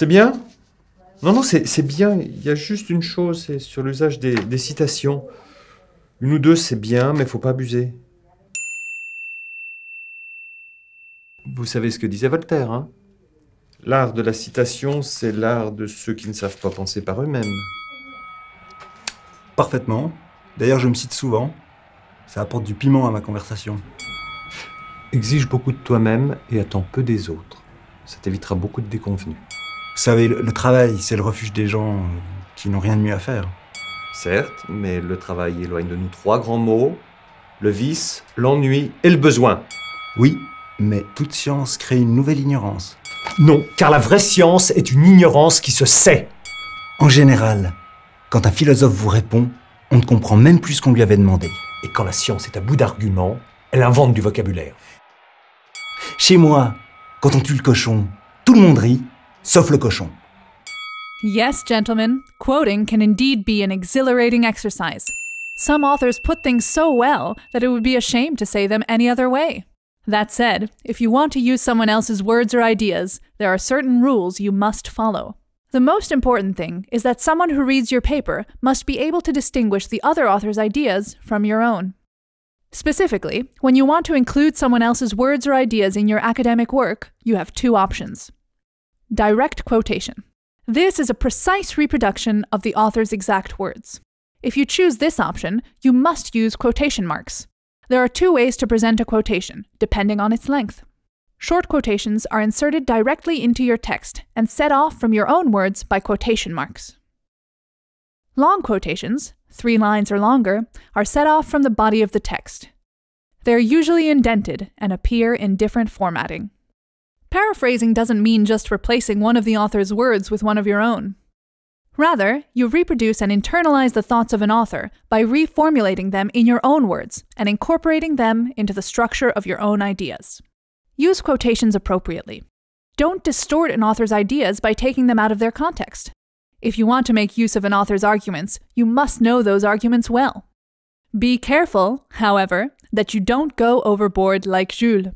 C'est bien? Non, non, c'est bien. Il y a juste une chose, c'est sur l'usage des, des citations. Une ou deux, c'est bien, mais faut pas abuser. Vous savez ce que disait Voltaire, hein? L'art de la citation, c'est l'art de ceux qui ne savent pas penser par eux-mêmes. Parfaitement. D'ailleurs, je me cite souvent. Ça apporte du piment à ma conversation. Exige beaucoup de toi-même et attends peu des autres. Ça t'évitera beaucoup de déconvenus. Vous savez, le, le travail, c'est le refuge des gens euh, qui n'ont rien de mieux à faire. Certes, mais le travail éloigne de nous trois grands mots le vice, l'ennui et le besoin. Oui, mais toute science crée une nouvelle ignorance. Non, car la vraie science est une ignorance qui se sait. En général, quand un philosophe vous répond, on ne comprend même plus ce qu'on lui avait demandé. Et quand la science est à bout d'arguments, elle invente du vocabulaire. Chez moi, quand on tue le cochon, tout le monde rit, sauf le cochon. Yes, gentlemen, quoting can indeed be an exhilarating exercise. Some authors put things so well that it would be a shame to say them any other way. That said, if you want to use someone else's words or ideas, there are certain rules you must follow. The most important thing is that someone who reads your paper must be able to distinguish the other author's ideas from your own. Specifically, when you want to include someone else's words or ideas in your academic work, you have two options. Direct quotation. This is a precise reproduction of the author's exact words. If you choose this option, you must use quotation marks. There are two ways to present a quotation, depending on its length. Short quotations are inserted directly into your text and set off from your own words by quotation marks. Long quotations, three lines or longer, are set off from the body of the text. They are usually indented and appear in different formatting. Paraphrasing doesn't mean just replacing one of the author's words with one of your own. Rather, you reproduce and internalize the thoughts of an author by reformulating them in your own words and incorporating them into the structure of your own ideas. Use quotations appropriately. Don't distort an author's ideas by taking them out of their context. If you want to make use of an author's arguments, you must know those arguments well. Be careful, however, that you don't go overboard like Jules.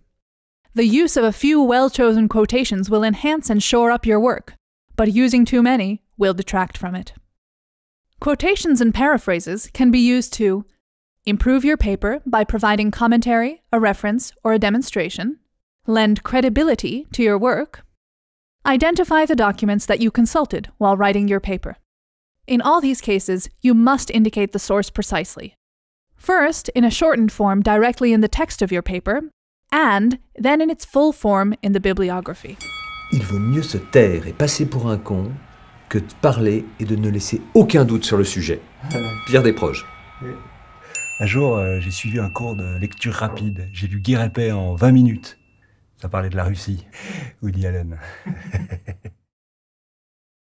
The use of a few well chosen quotations will enhance and shore up your work, but using too many will detract from it. Quotations and paraphrases can be used to improve your paper by providing commentary, a reference, or a demonstration, lend credibility to your work, identify the documents that you consulted while writing your paper. In all these cases, you must indicate the source precisely. First, in a shortened form directly in the text of your paper, and then in its full form in the bibliography. Il vaut mieux se taire et passer pour un con que de parler et de ne laisser aucun doute sur le sujet. Pierre Desproges. Un jour, euh, j'ai suivi un cours de lecture rapide. J'ai lu Guy en 20 minutes. Ça parlait de la Russie. Woody Allen.